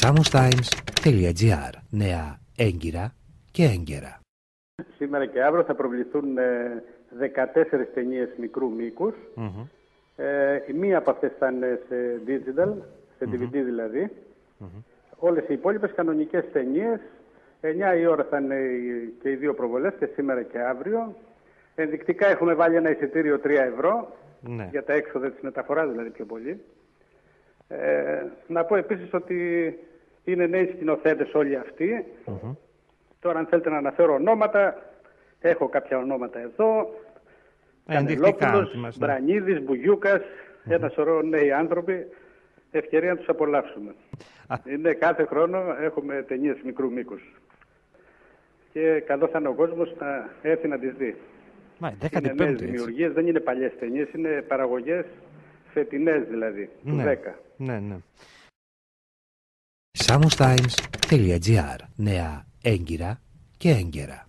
samustimes.gr Νέα έγκυρα και έγκαιρα. Σήμερα και αύριο θα προβληθούν 14 ταινίες μικρού μήκους. Ε, η μία από αυτές θα είναι σε digital, σε DVD δηλαδή. Όλες οι υπόλοιπες κανονικές ταινίες. 9 η ώρα θα είναι και οι δύο προβολές και σήμερα και αύριο. Ενδεικτικά έχουμε βάλει ένα εισιτήριο 3 ευρώ Ναι. για τα έξοδα της μεταφοράς δηλαδή πιο πολύ. Ε, να πω επίσης ότι είναι νέοι σκηνοθέτες όλοι αυτοί. Τώρα αν θέλετε να αναφέρω ονόματα, έχω κάποια ονόματα εδώ. Ενδεικτικά, Κανελόπουλος, αν μας- ναι. Μπρανίδης, Μπουγιούκας, ένα σωρό νέοι άνθρωποι. Ευκαιρία να τους απολαύσουμε. Α. Είναι κάθε χρόνο έχουμε ταινίες μικρού μήκους. Και καλό θα είναι ο κόσμος να έρθει να τις δει. Μα, Είναι νέες 15η έτσι. δημιουργίες, δεν είναι παλιές ταινίες, είναι παραγωγές φετινές δηλαδή, του Ναι. 10. Ναι, ναι. samustimes.gr Νέα έγκυρα και έγκαιρα.